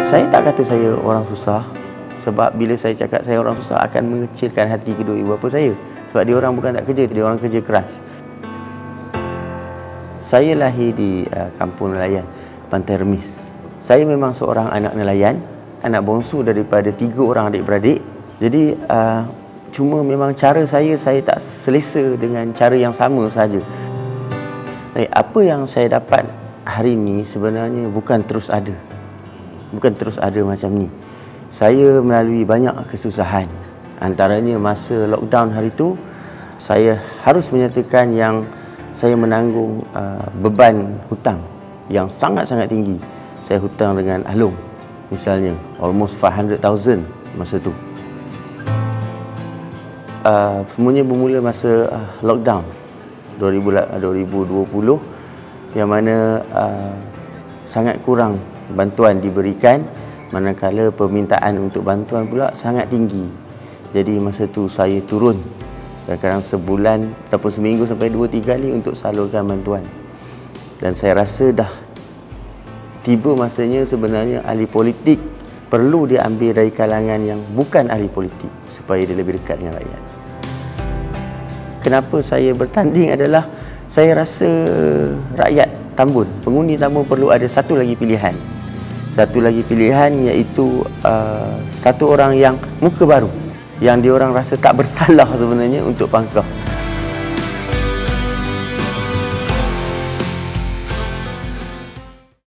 Saya tak kata saya orang susah sebab bila saya cakap saya orang susah akan mengecilkan hati kedua ibu bapa saya. Sebab dia orang bukan tak kerja dia orang kerja keras. Saya lahir di uh, kampung nelayan Pantai Remis. Saya memang seorang anak nelayan anak bongsu daripada tiga orang adik-beradik. Jadi uh, cuma memang cara saya saya tak selesa dengan cara yang sama saja. Apa yang saya dapat hari ini sebenarnya bukan terus ada bukan terus ada macam ni saya melalui banyak kesusahan. Antaranya masa lockdown hari itu, saya harus menyatakan yang saya menanggung uh, beban hutang yang sangat-sangat tinggi. Saya hutang dengan Alung misalnya, almost 500,000 masa itu. Uh, semuanya bermula masa uh, lockdown 2020 yang mana uh, sangat kurang bantuan diberikan manakala permintaan untuk bantuan pula sangat tinggi. Jadi masa tu saya turun kadang-kadang sebulan ataupun seminggu sampai dua tiga kali untuk salurkan bantuan. Dan saya rasa dah tiba masanya sebenarnya ahli politik perlu diambil dari kalangan yang bukan ahli politik supaya dia lebih dekat dengan rakyat. Kenapa saya bertanding adalah saya rasa rakyat Tambun, pengundi Tambun perlu ada satu lagi pilihan satu lagi pilihan iaitu uh, satu orang yang muka baru yang diorang rasa tak bersalah sebenarnya untuk pangkah